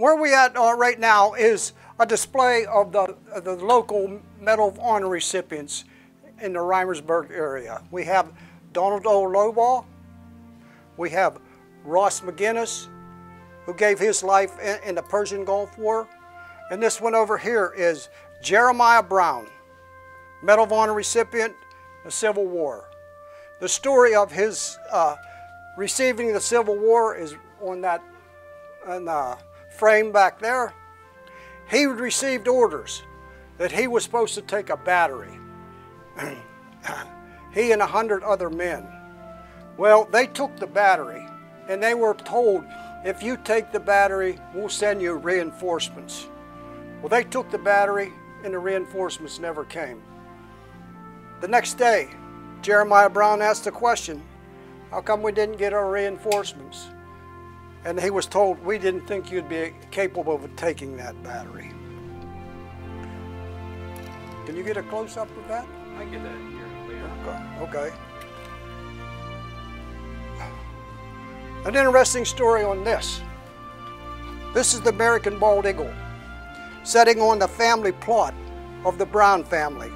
Where we at uh, right now is a display of the, of the local Medal of Honor recipients in the Rimersburg area. We have Donald O. Lobaugh, we have Ross McGinnis, who gave his life in, in the Persian Gulf War, and this one over here is Jeremiah Brown, Medal of Honor recipient, the Civil War. The story of his uh, receiving the Civil War is on that on the frame back there. He received orders that he was supposed to take a battery. he and a hundred other men. Well, they took the battery and they were told, if you take the battery, we'll send you reinforcements. Well, they took the battery and the reinforcements never came. The next day, Jeremiah Brown asked the question, how come we didn't get our reinforcements? And he was told, we didn't think you'd be capable of taking that battery. Can you get a close-up of that? I get that here later. Okay. okay. An interesting story on this. This is the American bald eagle setting on the family plot of the Brown family.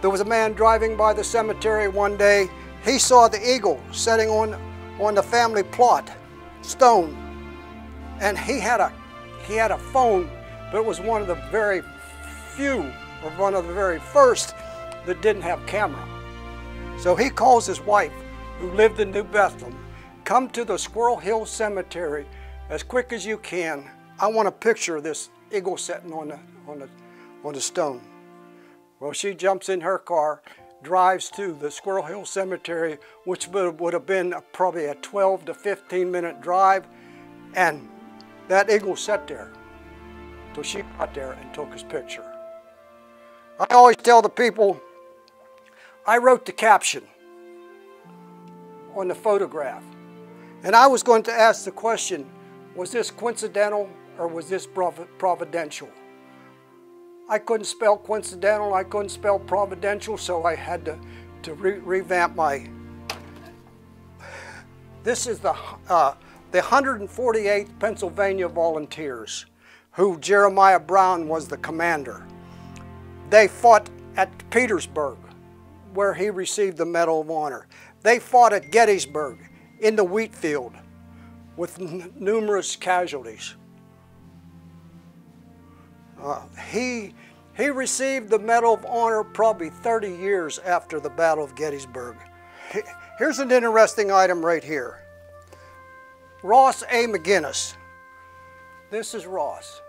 There was a man driving by the cemetery one day. He saw the eagle setting on, on the family plot, stone. And he had a he had a phone, but it was one of the very few, or one of the very first, that didn't have camera. So he calls his wife, who lived in New Bethlehem, come to the Squirrel Hill Cemetery as quick as you can I want a picture of this eagle sitting on the, on the, on the stone. Well, she jumps in her car, drives to the Squirrel Hill Cemetery, which would have been probably a 12 to 15 minute drive, and that eagle sat there till she got there and took his picture. I always tell the people, I wrote the caption on the photograph, and I was going to ask the question, was this coincidental or was this providential? I couldn't spell coincidental, I couldn't spell providential, so I had to, to re revamp my. This is the, uh, the 148th Pennsylvania Volunteers, who Jeremiah Brown was the commander. They fought at Petersburg, where he received the Medal of Honor. They fought at Gettysburg in the wheat field with numerous casualties. Uh, he, he received the Medal of Honor probably 30 years after the Battle of Gettysburg. Here's an interesting item right here. Ross A. McGinnis. This is Ross.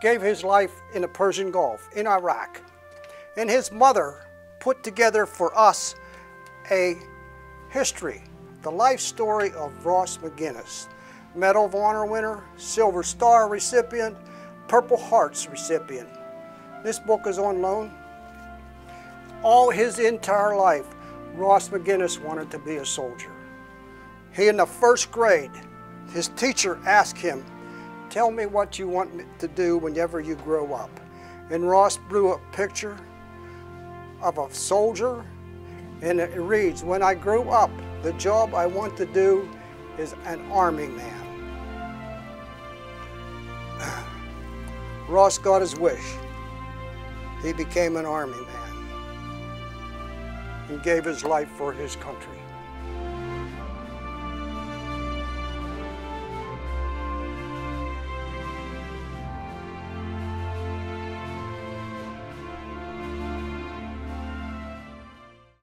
Gave his life in the Persian Gulf, in Iraq. And his mother put together for us a history, the life story of Ross McGinnis. Medal of Honor winner, Silver Star recipient, Purple Hearts recipient. This book is on loan. All his entire life, Ross McGinnis wanted to be a soldier. He, in the first grade, his teacher asked him, tell me what you want to do whenever you grow up. And Ross drew a picture of a soldier, and it reads, when I grow up, the job I want to do is an army man. Ross got his wish. He became an army man and gave his life for his country.